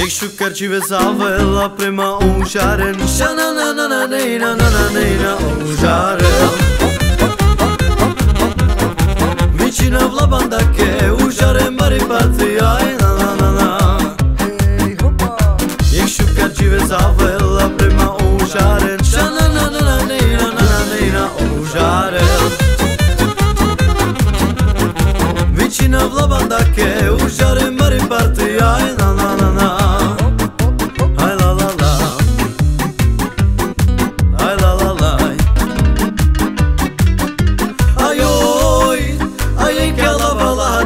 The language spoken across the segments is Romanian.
Ecșucărcive zavela prema užaren Šana na na na nejna na na nejna užaren Vicina v labandake užaren bari baci aj na na na na Ecșucărcive zavela prema užaren Šana na na na nejna na na nejna užaren Vicina v labandake užaren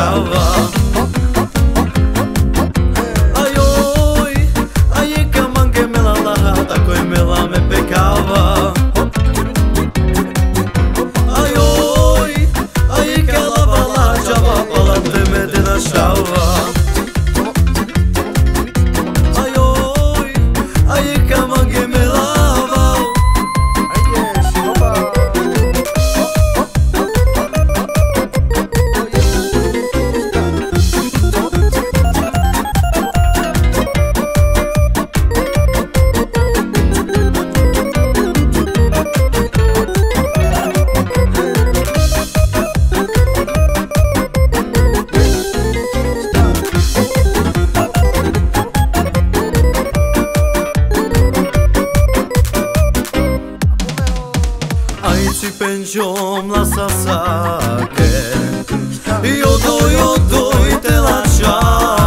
salvar Ići penđom lasa sake. I odoj, odoj, telačak